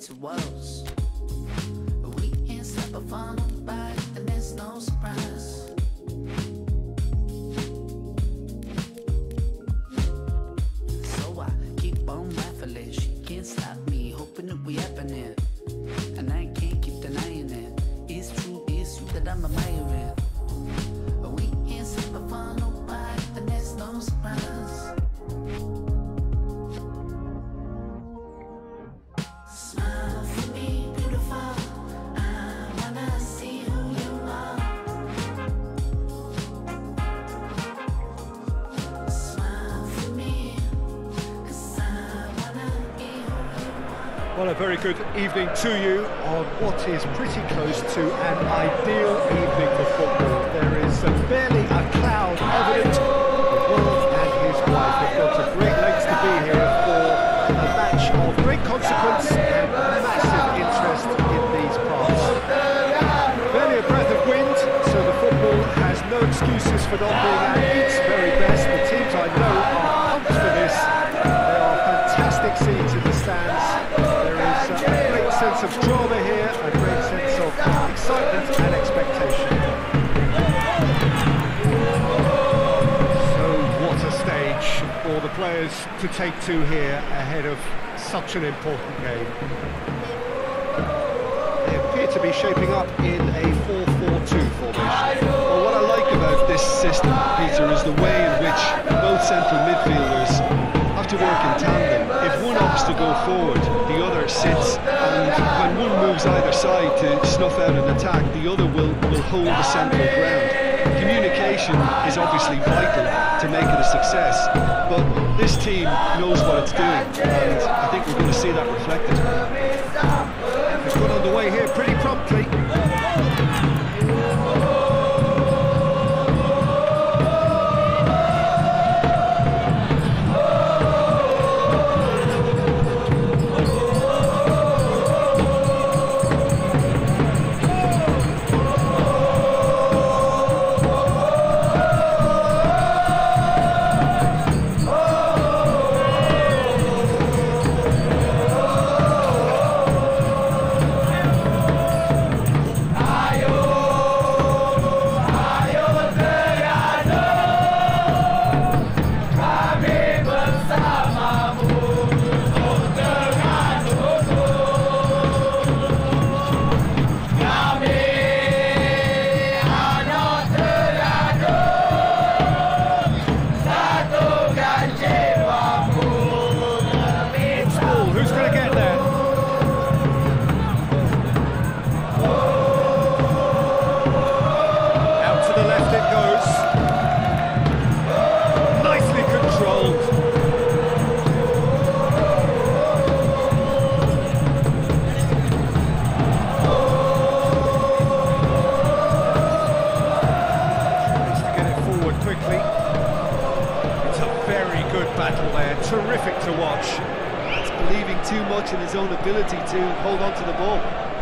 to. We ain't stop for nobody, Well, a very good evening to you on what is pretty close to an ideal evening for football. There is barely a cloud evident. The world and his wife have gone to great lengths to be here for a match of great consequence and massive interest in these parts. Barely a breath of wind, so the football has no excuses for not being at take two here ahead of such an important game. They appear to be shaping up in a 4-4-2 formation. Well, what I like about this system, Peter, is the way in which both central midfielders have to work in tandem. If one opts to go forward, the other sits, and when one moves either side to snuff out an attack, the other will, will hold the central ground. Communication is obviously vital to make it a success, but this team knows what it's doing, and I think we're going to see that reflected. It's got underway here pretty promptly. Ability to hold on to the ball.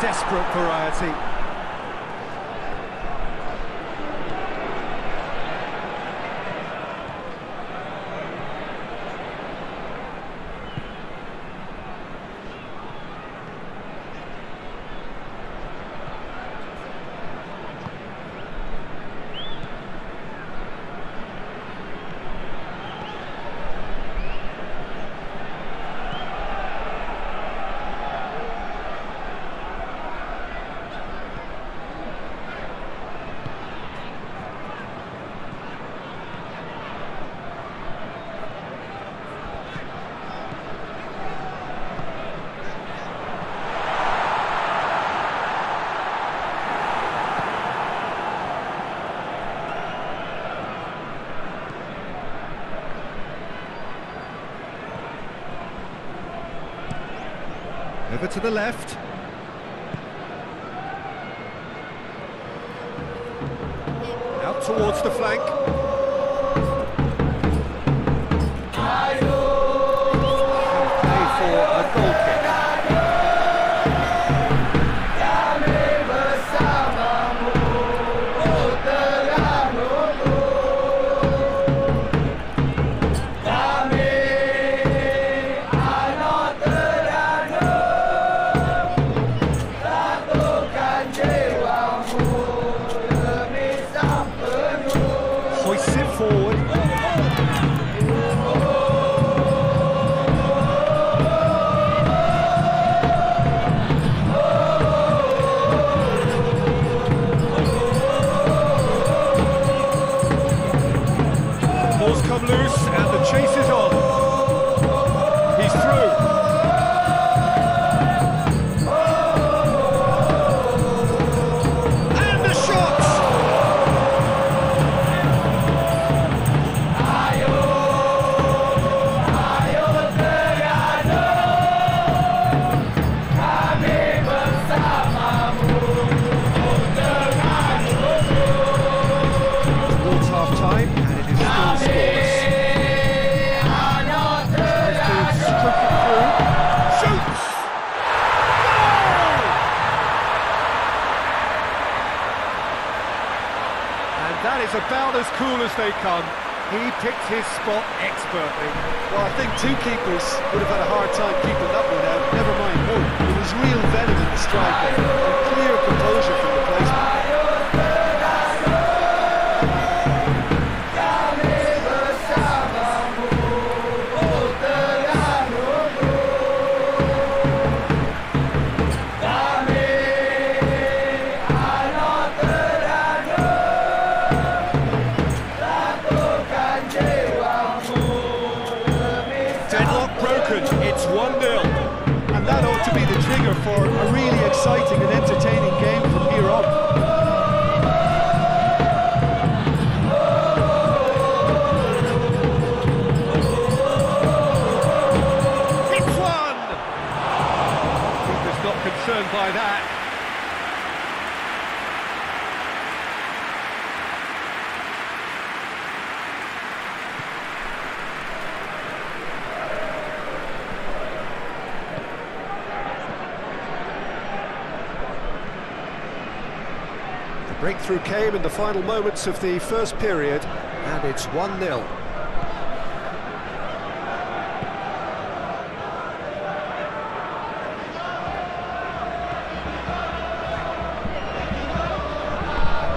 Desperate variety. Over to the left. Out towards the flank. And that is about as cool as they come. He picked his spot expertly. Well, I think two keepers would have had a hard time keeping that one out, never mind one. There was real venom in the strike and clear composure 1-0. And that ought to be the trigger for a really exciting and entertaining game from here on. Breakthrough came in the final moments of the first period, and it's 1-0.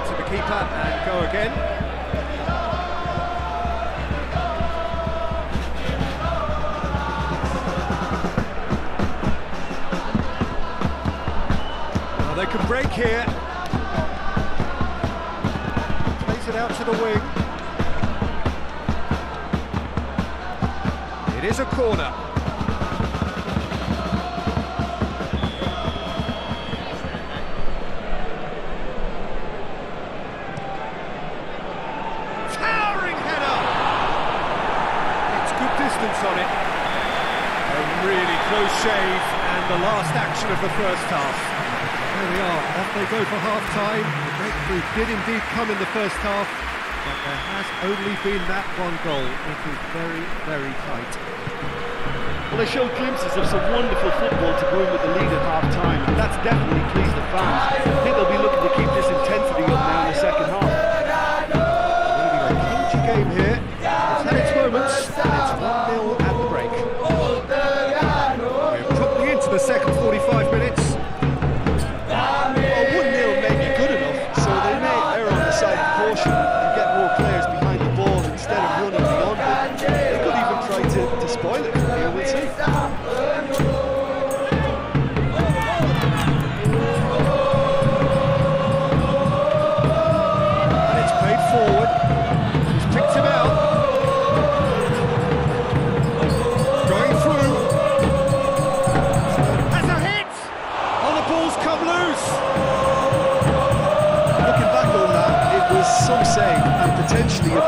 to the keeper and go again. They can break here. It out to the wing. It is a corner. Towering header! It's good distance on it. A really close shave and the last action of the first half are. Off they go for half-time. The breakthrough did indeed come in the first half, but there has only been that one goal. It is very, very tight. Well, they showed glimpses of some wonderful football to go in with the lead at half-time. That's definitely pleased the fans. I think they'll be looking to keep this intensity up now in the second half.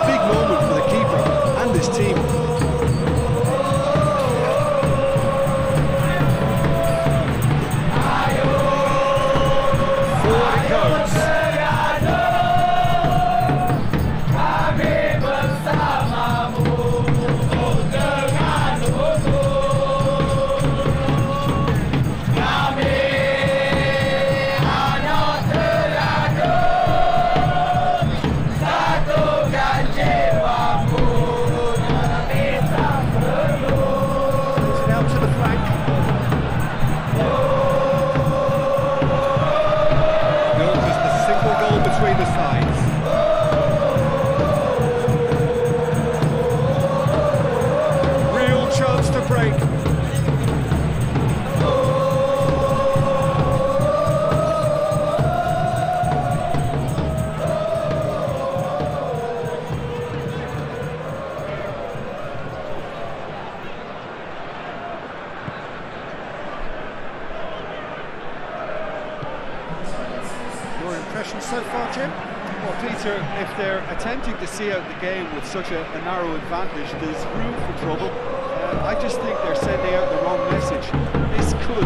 big moment. so far, Jim? Well, Peter, if they're attempting to see out the game with such a, a narrow advantage, there's room for trouble. Uh, I just think they're sending out the wrong message. This could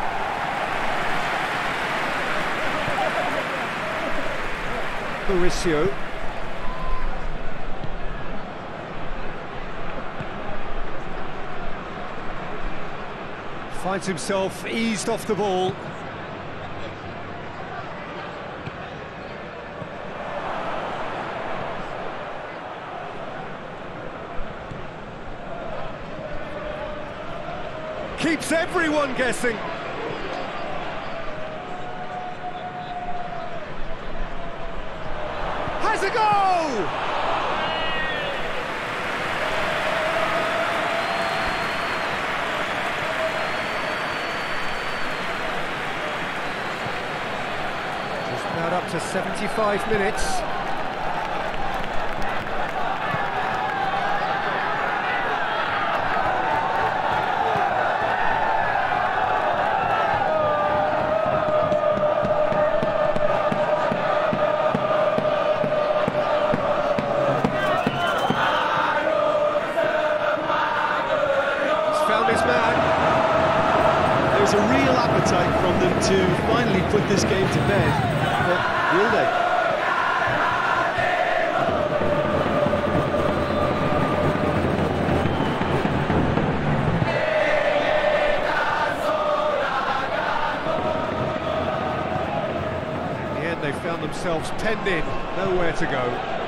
Mauricio. Finds himself eased off the ball. Keeps everyone guessing. There's a goal! Just about up to 75 minutes. put this game to bed, but will they? In the end, they found themselves tending, nowhere to go.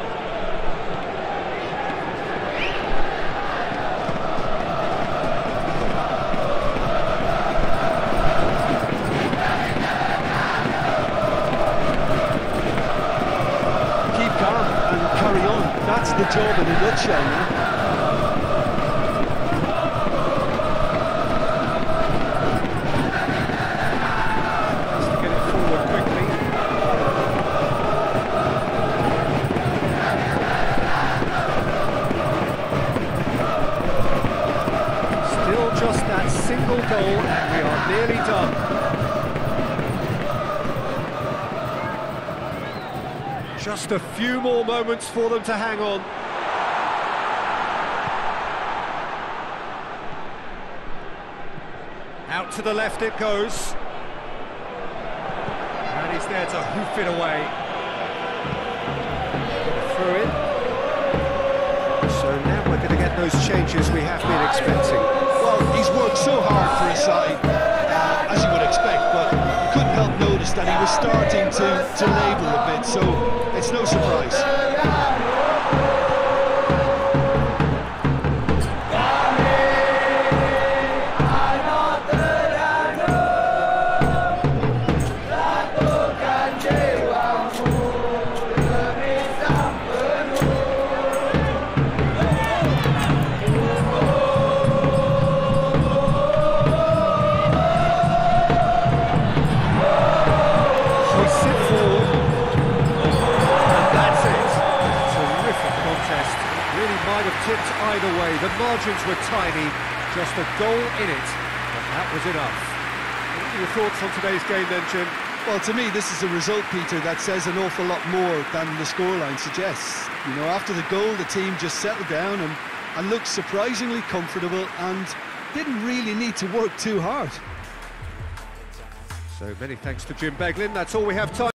Single goal, and we are nearly done. Just a few more moments for them to hang on. Out to the left it goes. And he's there to hoof it away. Through it. So now we're going to get those changes we have been expecting. Well, he's worked so hard side, uh, as you would expect, but you couldn't help notice that he was starting to, to labour a bit, so it's no surprise. Either way. The margins were tiny. Just a goal in it. But that was enough. What are your thoughts on today's game then, Jim? Well, to me, this is a result, Peter, that says an awful lot more than the scoreline suggests. You know, after the goal, the team just settled down and, and looked surprisingly comfortable and didn't really need to work too hard. So many thanks to Jim Beglin. That's all we have time